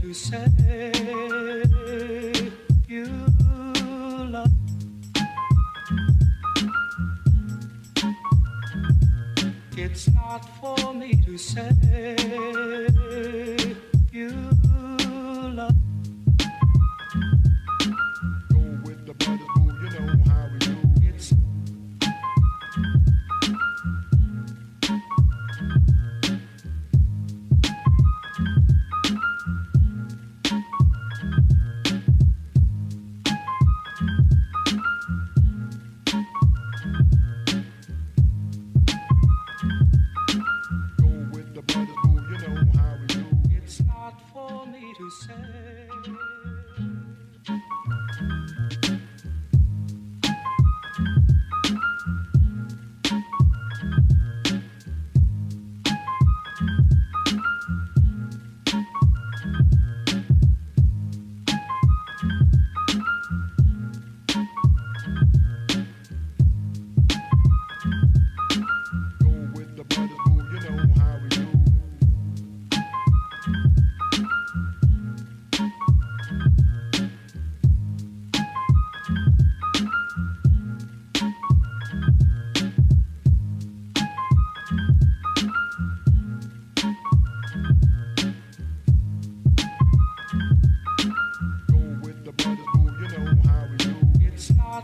to say you love. It's not for me to say you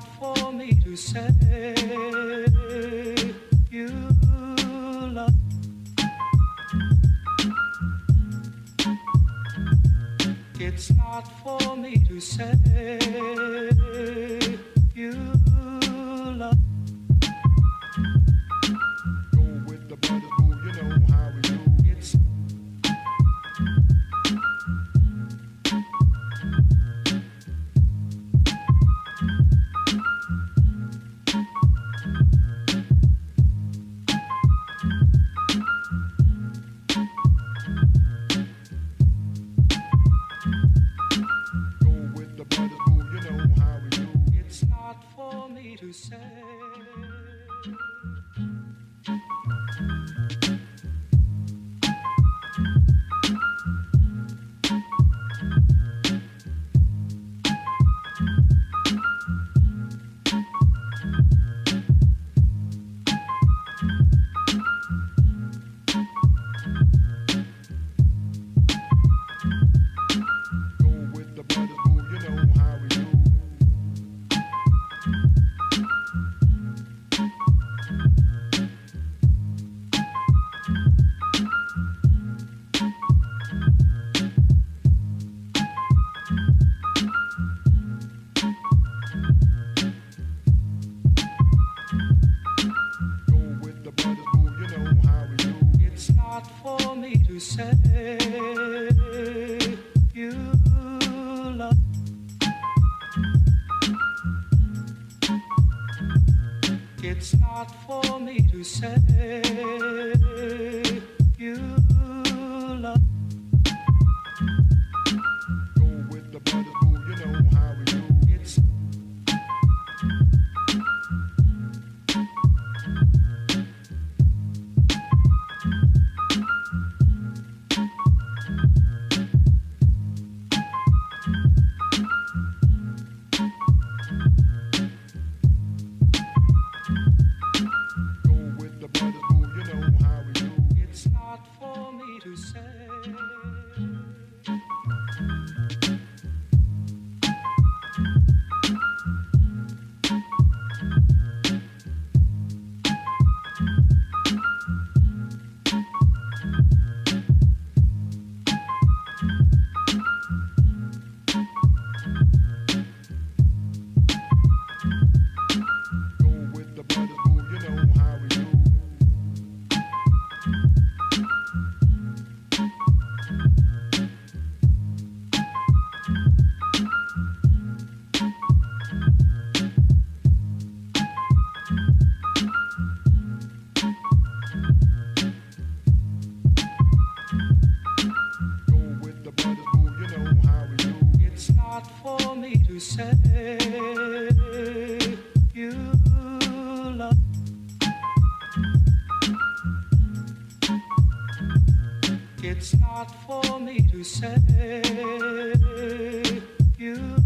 not for me to say you love. It's not for me to say. know how we do. It's not for me to say you love. It's not for me to say you not for me to say you love. It's not for me to say you.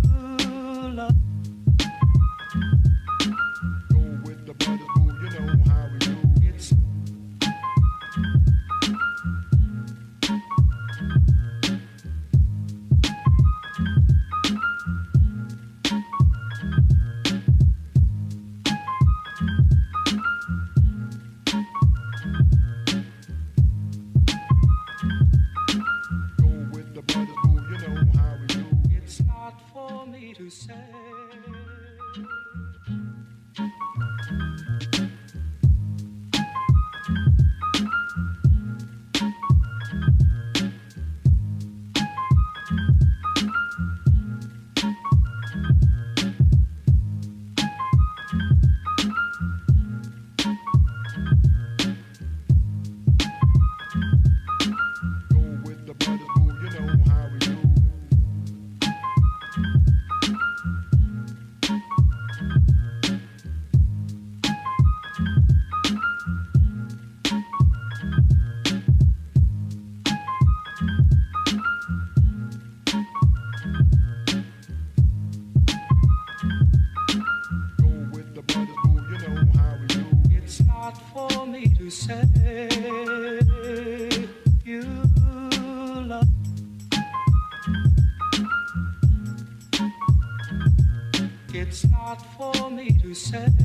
it's hard for me to say.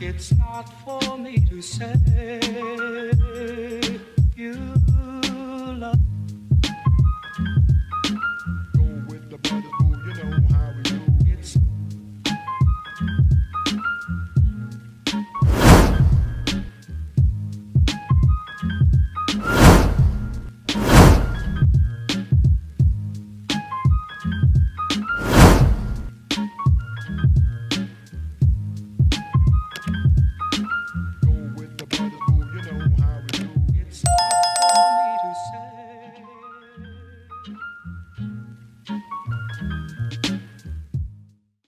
It's not for me to say.